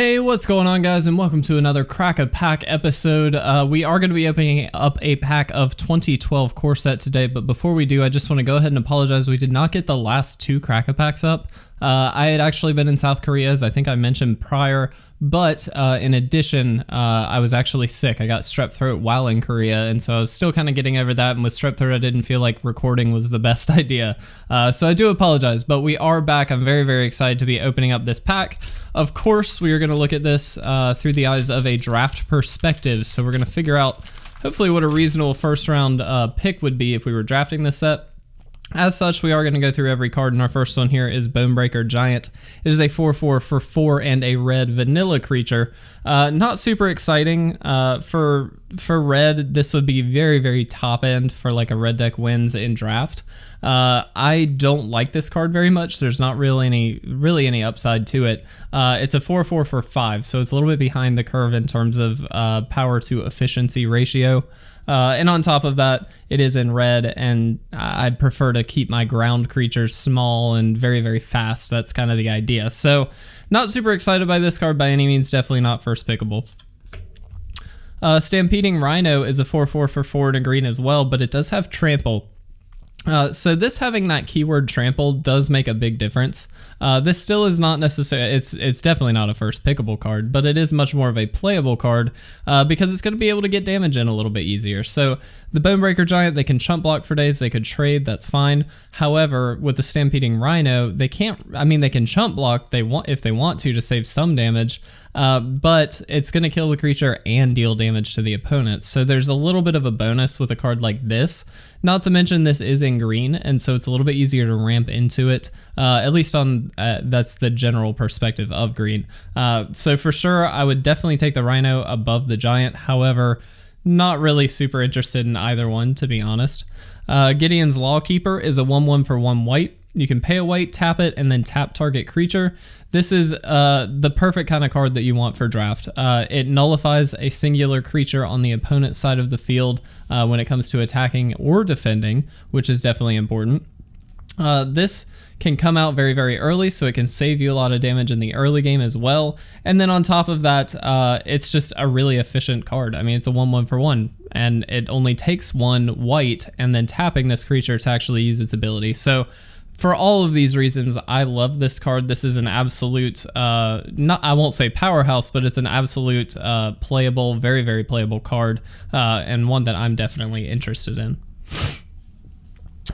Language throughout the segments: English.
Hey, what's going on, guys, and welcome to another Crack a Pack episode. Uh, we are going to be opening up a pack of 2012 core set today, but before we do, I just want to go ahead and apologize. We did not get the last two Crack a Packs up. Uh, I had actually been in South Korea, as I think I mentioned prior, but uh, in addition, uh, I was actually sick. I got strep throat while in Korea, and so I was still kind of getting over that. And with strep throat, I didn't feel like recording was the best idea. Uh, so I do apologize, but we are back. I'm very, very excited to be opening up this pack. Of course, we are going to look at this uh, through the eyes of a draft perspective. So we're going to figure out, hopefully, what a reasonable first round uh, pick would be if we were drafting this set. As such, we are going to go through every card, and our first one here is Bonebreaker Giant. It is a 4-4 for 4 and a red vanilla creature. Uh, not super exciting. Uh, for for red, this would be very, very top end for like a red deck wins in draft. Uh, I don't like this card very much. There's not really any really any upside to it. Uh, it's a 4-4 for 5, so it's a little bit behind the curve in terms of uh, power to efficiency ratio. Uh, and on top of that, it is in red, and I'd prefer to keep my ground creatures small and very, very fast. That's kind of the idea. So, not super excited by this card by any means. Definitely not first pickable. Uh, Stampeding Rhino is a 4 4 for 4 and green as well, but it does have trample. Uh, so this having that keyword trample does make a big difference. Uh, this still is not necessary. It's it's definitely not a first pickable card, but it is much more of a playable card uh, because it's going to be able to get damage in a little bit easier. So the Bonebreaker Giant, they can chump block for days. They could trade. That's fine. However, with the Stampeding Rhino, they can't. I mean, they can chump block. They want if they want to to save some damage. Uh, but it's going to kill the creature and deal damage to the opponent. So there's a little bit of a bonus with a card like this. Not to mention this is in green, and so it's a little bit easier to ramp into it. Uh, at least on uh, that's the general perspective of green. Uh, so for sure, I would definitely take the Rhino above the Giant. However, not really super interested in either one, to be honest. Uh, Gideon's Lawkeeper is a 1 1 for 1 white. You can pay a white, tap it, and then tap target creature. This is uh, the perfect kind of card that you want for draft. Uh, it nullifies a singular creature on the opponent's side of the field uh, when it comes to attacking or defending, which is definitely important. Uh, this can come out very, very early, so it can save you a lot of damage in the early game as well. And then on top of that, uh, it's just a really efficient card. I mean, it's a 1 1 for 1, and it only takes one white and then tapping this creature to actually use its ability. So for all of these reasons, I love this card. This is an absolute, uh, not I won't say powerhouse, but it's an absolute uh, playable, very very playable card, uh, and one that I'm definitely interested in.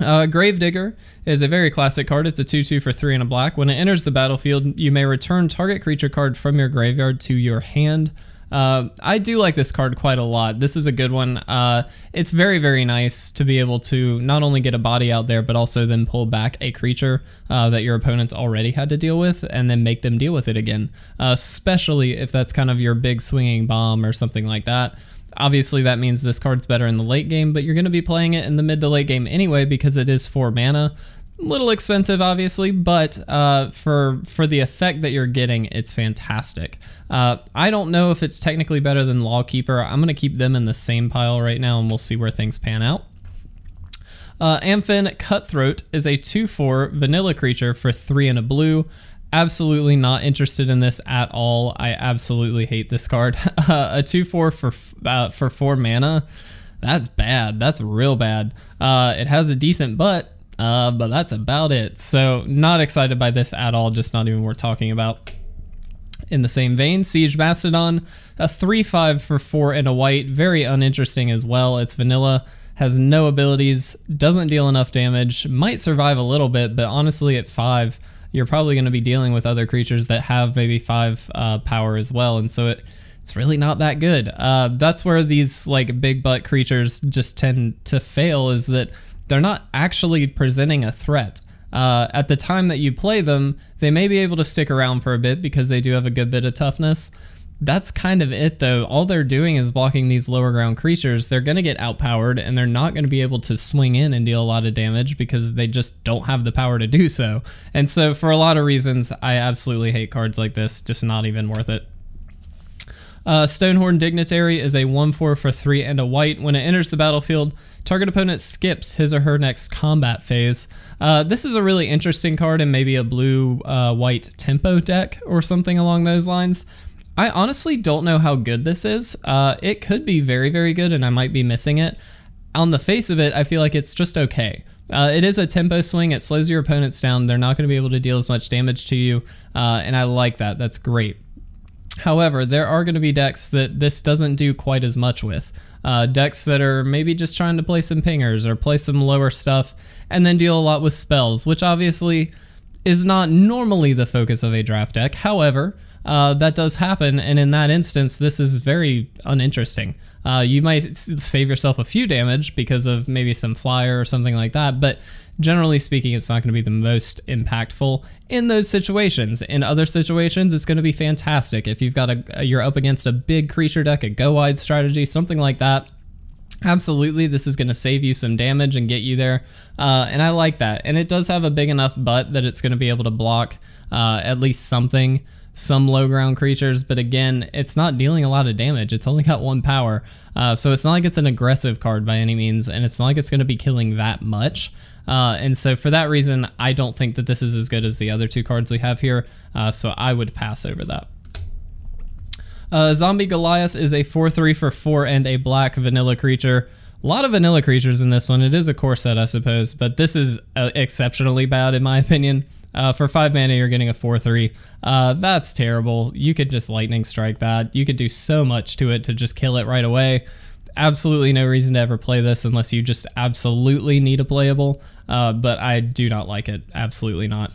Uh, Gravedigger is a very classic card. It's a 2-2 for 3 and a black. When it enters the battlefield, you may return target creature card from your graveyard to your hand. Uh, I do like this card quite a lot. This is a good one. Uh, it's very, very nice to be able to not only get a body out there, but also then pull back a creature uh, that your opponents already had to deal with and then make them deal with it again. Uh, especially if that's kind of your big swinging bomb or something like that. Obviously, that means this card's better in the late game, but you're going to be playing it in the mid to late game anyway because it is 4 mana. A little expensive obviously but uh, for for the effect that you're getting it's fantastic. Uh, i don't know if it's technically better than lawkeeper i'm going to keep them in the same pile right now and we'll see where things pan out. Uh, Amphin Cutthroat is a 2-4 vanilla creature for 3 and a blue. Absolutely not interested in this at all. I absolutely hate this card. a 2-4 for uh, for 4 mana. That's bad. That's real bad. Uh, it has a decent butt, uh, but that's about it. So not excited by this at all, just not even worth talking about. In the same vein, Siege Mastodon, a 3-5 for 4 and a white, very uninteresting as well. It's vanilla, has no abilities, doesn't deal enough damage, might survive a little bit, but honestly at 5, you're probably going to be dealing with other creatures that have maybe 5 uh, power as well, and so it it's really not that good. Uh, that's where these like big butt creatures just tend to fail is that they're not actually presenting a threat. Uh, at the time that you play them, they may be able to stick around for a bit because they do have a good bit of toughness. That's kind of it though. All they're doing is blocking these lower ground creatures. They're going to get outpowered and they're not going to be able to swing in and deal a lot of damage because they just don't have the power to do so. And so for a lot of reasons, I absolutely hate cards like this. Just not even worth it. Uh, Stonehorn Dignitary is a 1-4 for 3 and a white. When it enters the battlefield, Target opponent skips his or her next combat phase. Uh, this is a really interesting card in maybe a blue-white uh, tempo deck or something along those lines. I honestly don't know how good this is. Uh, it could be very, very good, and I might be missing it. On the face of it, I feel like it's just okay. Uh, it is a tempo swing. It slows your opponents down. They're not going to be able to deal as much damage to you, uh, and I like that. That's great. However, there are going to be decks that this doesn't do quite as much with. Uh, decks that are maybe just trying to play some pingers or play some lower stuff and then deal a lot with spells, which obviously is not normally the focus of a draft deck. However, uh, that does happen, and in that instance, this is very uninteresting. Uh, you might save yourself a few damage because of maybe some flyer or something like that, but generally speaking, it's not going to be the most impactful in those situations. In other situations, it's going to be fantastic. If you've got a, you're up against a big creature deck, a go wide strategy, something like that. Absolutely, this is going to save you some damage and get you there, uh, and I like that. And it does have a big enough butt that it's going to be able to block uh, at least something some low ground creatures, but again, it's not dealing a lot of damage. It's only got one power, uh, so it's not like it's an aggressive card by any means, and it's not like it's going to be killing that much. Uh, and so for that reason, I don't think that this is as good as the other two cards we have here, uh, so I would pass over that. Uh, Zombie Goliath is a 4-3 for 4 and a black vanilla creature. A lot of vanilla creatures in this one. It is a core set, I suppose, but this is uh, exceptionally bad in my opinion. Uh, for 5 mana, you're getting a 4-3. Uh, that's terrible. You could just lightning strike that. You could do so much to it to just kill it right away. Absolutely no reason to ever play this unless you just absolutely need a playable, uh, but I do not like it. Absolutely not.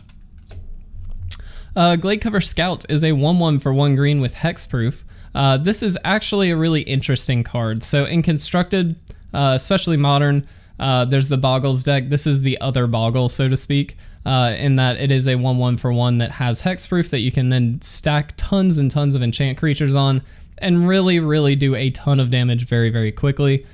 Uh, Gladecover Scout is a 1-1 for 1 green with Hexproof. Uh, this is actually a really interesting card. So in Constructed, uh, especially Modern, uh, there's the Boggles deck. This is the other Boggle, so to speak uh, in that it is a 1 1 for 1 that has hexproof that you can then stack tons and tons of enchant creatures on and really, really do a ton of damage very, very quickly.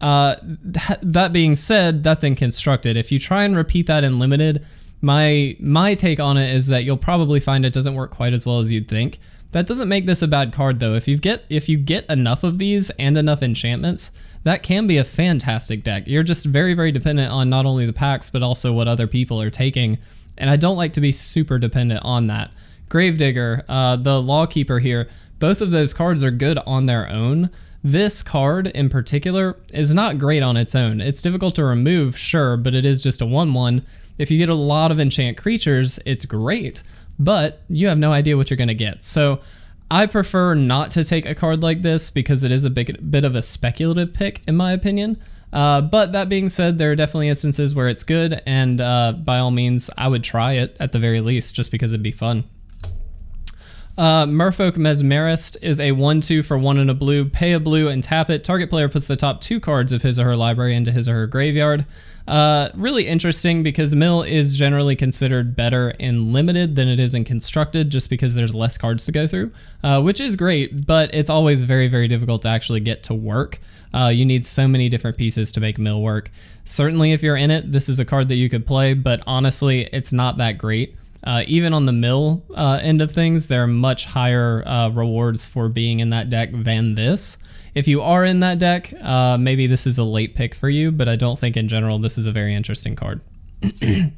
Uh, that, that being said, that's in constructed. If you try and repeat that in limited, my my take on it is that you'll probably find it doesn't work quite as well as you'd think. That doesn't make this a bad card though. If you get if you get enough of these and enough enchantments, that can be a fantastic deck. You're just very, very dependent on not only the packs, but also what other people are taking. And I don't like to be super dependent on that. Gravedigger, uh, the Lawkeeper here, both of those cards are good on their own. This card in particular is not great on its own. It's difficult to remove, sure, but it is just a 1-1. If you get a lot of enchant creatures, it's great, but you have no idea what you're going to get. So I prefer not to take a card like this because it is a big, bit of a speculative pick, in my opinion. Uh, but that being said, there are definitely instances where it's good, and uh, by all means, I would try it at the very least, just because it'd be fun. Uh, Merfolk Mesmerist is a 1-2 for 1 and a blue. Pay a blue and tap it. Target player puts the top two cards of his or her library into his or her graveyard. Uh, really interesting because Mill is generally considered better in limited than it is in constructed just because there's less cards to go through, uh, which is great, but it's always very, very difficult to actually get to work. Uh, you need so many different pieces to make Mill work. Certainly, if you're in it, this is a card that you could play, but honestly, it's not that great. Uh, even on the mill uh, end of things, there are much higher uh, rewards for being in that deck than this. If you are in that deck, uh, maybe this is a late pick for you, but I don't think in general this is a very interesting card.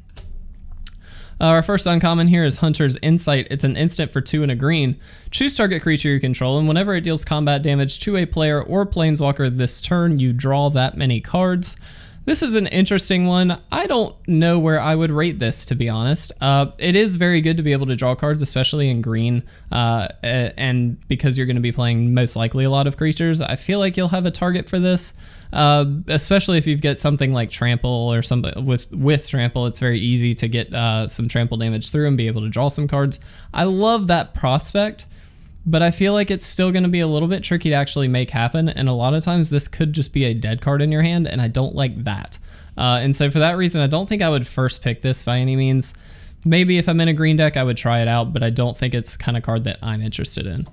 Uh, our first uncommon here is Hunter's Insight. It's an instant for two and a green. Choose target creature you control, and whenever it deals combat damage to a player or planeswalker this turn, you draw that many cards. This is an interesting one. I don't know where I would rate this, to be honest. Uh, it is very good to be able to draw cards, especially in green, uh, and because you're going to be playing most likely a lot of creatures, I feel like you'll have a target for this. Uh, especially if you get something like trample or something with with trample, it's very easy to get uh, some trample damage through and be able to draw some cards. I love that prospect but I feel like it's still going to be a little bit tricky to actually make happen. And a lot of times this could just be a dead card in your hand, and I don't like that. Uh, and so for that reason, I don't think I would first pick this by any means. Maybe if I'm in a green deck, I would try it out, but I don't think it's the kind of card that I'm interested in.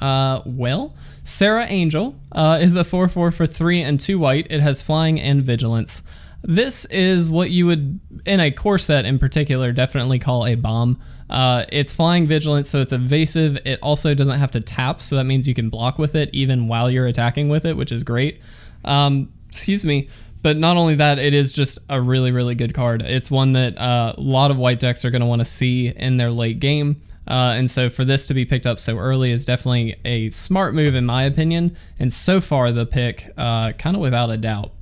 Uh, well, Serra Angel uh, is a 4-4 for 3 and 2 white. It has flying and vigilance. This is what you would, in a core set in particular, definitely call a bomb. Uh, it's flying vigilance, so it's evasive. It also doesn't have to tap, so that means you can block with it even while you're attacking with it, which is great. Um, Excuse me. But not only that, it is just a really, really good card. It's one that uh, a lot of white decks are going to want to see in their late game. Uh, and so for this to be picked up so early is definitely a smart move in my opinion. And so far the pick, uh, kind of without a doubt.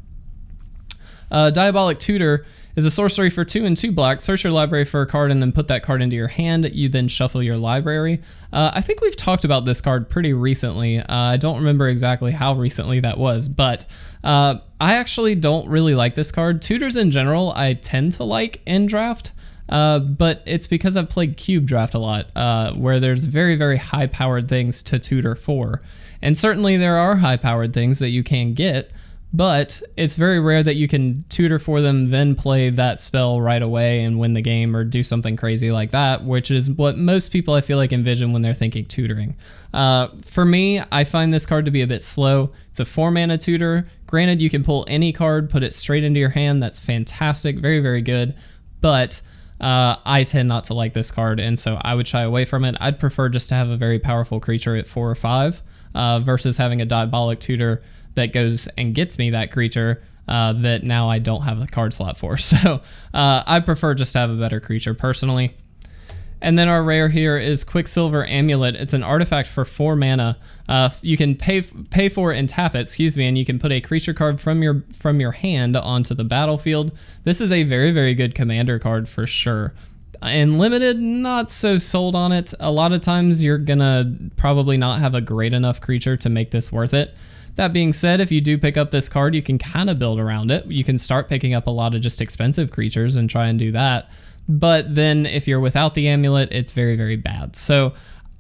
Uh, Diabolic Tutor is a sorcery for two and two black. Search your library for a card and then put that card into your hand. You then shuffle your library. Uh, I think we've talked about this card pretty recently. Uh, I don't remember exactly how recently that was, but uh, I actually don't really like this card. Tutors in general, I tend to like in draft. Uh, but it's because I've played Cube Draft a lot, uh, where there's very, very high powered things to tutor for. And certainly there are high powered things that you can get, but it's very rare that you can tutor for them, then play that spell right away and win the game or do something crazy like that, which is what most people I feel like envision when they're thinking tutoring. Uh, for me, I find this card to be a bit slow. It's a four mana tutor. Granted, you can pull any card, put it straight into your hand. That's fantastic. Very, very good. But uh, I tend not to like this card, and so I would shy away from it. I'd prefer just to have a very powerful creature at four or five uh, versus having a diabolic tutor that goes and gets me that creature uh, that now I don't have a card slot for. So uh, I prefer just to have a better creature personally. And then our rare here is Quicksilver Amulet. It's an artifact for four mana. Uh, you can pay pay for it and tap it, excuse me, and you can put a creature card from your from your hand onto the battlefield. This is a very very good commander card for sure. And limited, not so sold on it. A lot of times you're gonna probably not have a great enough creature to make this worth it. That being said, if you do pick up this card, you can kind of build around it. You can start picking up a lot of just expensive creatures and try and do that. But then if you're without the amulet, it's very, very bad. So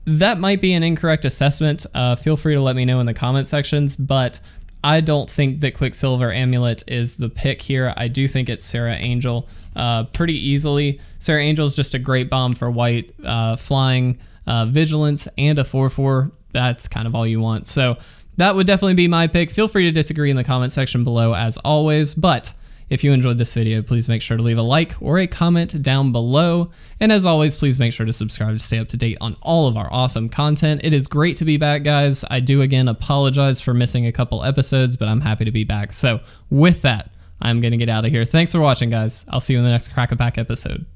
that might be an incorrect assessment. Uh, feel free to let me know in the comment sections, but I don't think that Quicksilver Amulet is the pick here. I do think it's Serra Angel uh, pretty easily. Serra Angel is just a great bomb for white, uh, flying, uh, vigilance, and a 4-4. That's kind of all you want. So that would definitely be my pick. Feel free to disagree in the comment section below as always, but if you enjoyed this video, please make sure to leave a like or a comment down below. And as always, please make sure to subscribe to stay up to date on all of our awesome content. It is great to be back, guys. I do again apologize for missing a couple episodes, but I'm happy to be back. So with that, I'm going to get out of here. Thanks for watching, guys. I'll see you in the next Crack a Pack episode.